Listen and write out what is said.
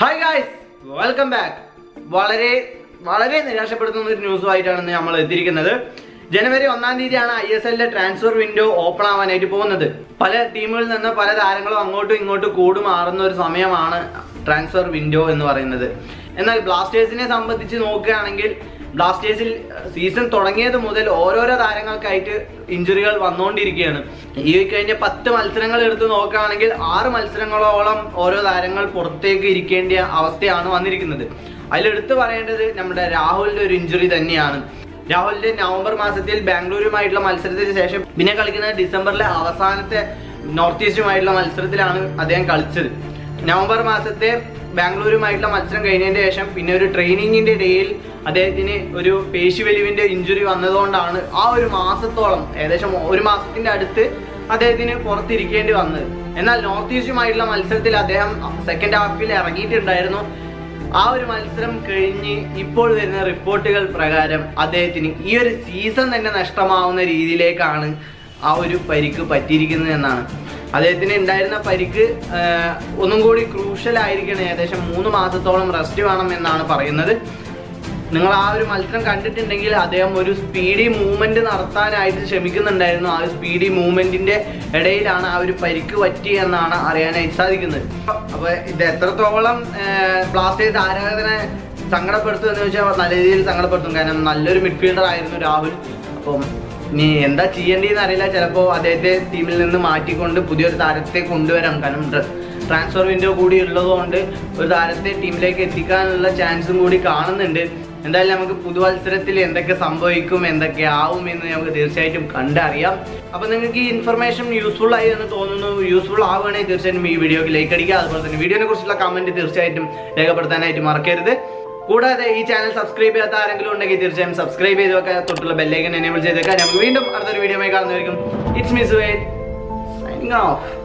Hi guys welcome back വളരെ വളരെ നിരാശപ്പെടുത്തുന്ന ഒരു ന്യൂസുമായിട്ടാണ് നമ്മൾ എത്തിയിരിക്കുന്നത്. ജനുവരി ഒന്നാം തീയതിയാണ് ഐ എസ് എല്ലിന്റെ ട്രാൻസ്ഫർ വിൻഡോ ഓപ്പൺ ആവാനായിട്ട് പോകുന്നത്. പല ടീമുകളിൽ നിന്ന് പല താരങ്ങളും അങ്ങോട്ടും ഇങ്ങോട്ടും കൂടു മാറുന്ന ഒരു സമയമാണ് ട്രാൻസ്ഫർ വിൻഡോ എന്ന് പറയുന്നത്. എന്നാൽ ബ്ലാസ്റ്റേഴ്സിനെ സംബന്ധിച്ച് നോക്കുകയാണെങ്കിൽ ബ്ലാസ്റ്റേഴ്സിൽ സീസൺ തുടങ്ങിയത് മുതൽ ഓരോരോ താരങ്ങൾക്കായിട്ട് ഇഞ്ചുറികൾ വന്നുകൊണ്ടിരിക്കുകയാണ് ഈ കഴിഞ്ഞ പത്ത് മത്സരങ്ങൾ എടുത്ത് നോക്കുകയാണെങ്കിൽ ആറ് മത്സരങ്ങളോളം ഓരോ താരങ്ങൾ പുറത്തേക്ക് ഇരിക്കേണ്ട അവസ്ഥയാണ് വന്നിരിക്കുന്നത്. അതിലെടുത്ത് പറയേണ്ടത് നമ്മുടെ രാഹുലിന്റെ ഒരു ഇഞ്ചുറി തന്നെയാണ്. രാഹുലിന്റെ നവംബർ മാസത്തിൽ ബാംഗ്ലൂരുമായിട്ടുള്ള മത്സരത്തിന് ശേഷം പിന്നെ കളിക്കുന്ന ഡിസംബറിലെ അവസാനത്തെ നോർത്ത് ഈസ്റ്റുമായിട്ടുള്ള മത്സരത്തിലാണ് അദ്ദേഹം കളിച്ചത്. നവംബർ മാസത്തെ ബാംഗ്ലൂരുമായിട്ടുള്ള മത്സരം കഴിഞ്ഞതിന് ശേഷം പിന്നെ ഒരു ട്രെയിനിങ്ങിന്റെ ഇടയിൽ അദ്ദേഹത്തിന് ഒരു പേശിവലിവിന്റെ ഇഞ്ചുറി വന്നതുകൊണ്ടാണ് ആ ഒരു മാസത്തോളം ഏകദേശം ഒരു മാസത്തിന്റെ അടുത്ത് അദ്ദേഹത്തിന് പുറത്തിരിക്കേണ്ടി വന്നത്. എന്നാൽ നോർത്ത് ഈസ്റ്റുമായിട്ടുള്ള മത്സരത്തിൽ അദ്ദേഹം സെക്കൻഡ് ഹാഫിൽ ഇറങ്ങിയിട്ടുണ്ടായിരുന്നു. ആ ഒരു മത്സരം കഴിഞ്ഞ് ഇപ്പോൾ വരുന്ന റിപ്പോർട്ടുകൾ പ്രകാരം അദ്ദേഹത്തിന് ഈ ഒരു സീസൺ തന്നെ നഷ്ടമാവുന്ന രീതിയിലേക്കാണ് ആ ഒരു പരിക്ക് പറ്റിയിരിക്കുന്നത് എന്നാണ്. അദ്ദേഹത്തിന് ഉണ്ടായിരുന്ന പരിക്ക് ഒന്നും കൂടി ക്രൂഷ്യൽ ആയിരിക്കണം. ഏകദേശം മൂന്ന് മാസത്തോളം റെസ്റ്റ് വേണം എന്നാണ് പറയുന്നത്. നിങ്ങൾ ആ ഒരു മത്സരം കണ്ടിട്ടുണ്ടെങ്കിൽ അദ്ദേഹം ഒരു സ്പീഡി മൂവ്മെന്റ് നടത്താനായിട്ട് ശ്രമിക്കുന്നുണ്ടായിരുന്നു. ആ ഒരു സ്പീഡി മൂവ്മെന്റിന്റെ ഇടയിലാണ് ആ ഒരു പരിക്ക് പറ്റി എന്നാണ് അറിയാനായിട്ട് സാധിക്കുന്നത്. അപ്പൊ ഇത് എത്രത്തോളം ബ്ലാസ്റ്റേഴ്സ് ആരാധനെ സങ്കടപ്പെടുത്തും എന്ന് ചോദിച്ചാൽ നല്ല രീതിയിൽ സങ്കടപ്പെടുത്തും. കാരണം നല്ലൊരു മിഡ്ഫീൽഡർ ആയിരുന്നു രാഹുൽ. അപ്പം ഇനി എന്താ ചെയ്യേണ്ടതെന്ന് അറിയില്ല. ചിലപ്പോൾ അദ്ദേഹത്തെ ടീമിൽ നിന്ന് മാറ്റിക്കൊണ്ട് പുതിയൊരു താരത്തെ കൊണ്ടുവരാം. കാരണം ട്രാൻസ്ഫർ വിൻഡോ കൂടി ഉള്ളതുകൊണ്ട് ഒരു താരത്തെ ടീമിലേക്ക് എത്തിക്കാനുള്ള ചാൻസും കൂടി കാണുന്നുണ്ട്. എന്തായാലും നമുക്ക് പുതുവത്സരത്തിൽ എന്തൊക്കെ സംഭവിക്കും എന്തൊക്കെ ആവും എന്ന് നമുക്ക് തീർച്ചയായിട്ടും കണ്ടറിയാം. അപ്പൊ നിങ്ങൾക്ക് ഈ ഇൻഫർമേഷൻ യൂസ്ഫുൾ ആയി എന്ന് തോന്നുന്നു യൂസ്ഫുൾ ആവുകയാണെങ്കിൽ തീർച്ചയായിട്ടും ഈ വീഡിയോക്ക് ലൈക്ക് അടിക്കുക. അതുപോലെ തന്നെ വീഡിയോനെ കുറിച്ചുള്ള കമന്റ് തീർച്ചയായിട്ടും രേഖപ്പെടുത്താനായിട്ട് മറക്കരുത്. കൂടാതെ ഈ ചാനൽ സബ്സ്ക്രൈബ് ചെയ്യാത്ത ആരെങ്കിലും ഉണ്ടെങ്കിൽ തീർച്ചയായും സബ്സ്ക്രൈബ് ചെയ്ത് വെക്കാൻ തൊട്ടുള്ള ബെല്ലൈക്കൻ എനേബിൾ ചെയ്തേക്കാം നമുക്ക് വീണ്ടും അടുത്തൊരു വീഡിയോ ആയി കാണുന്നതായിരിക്കും it's miss way signing of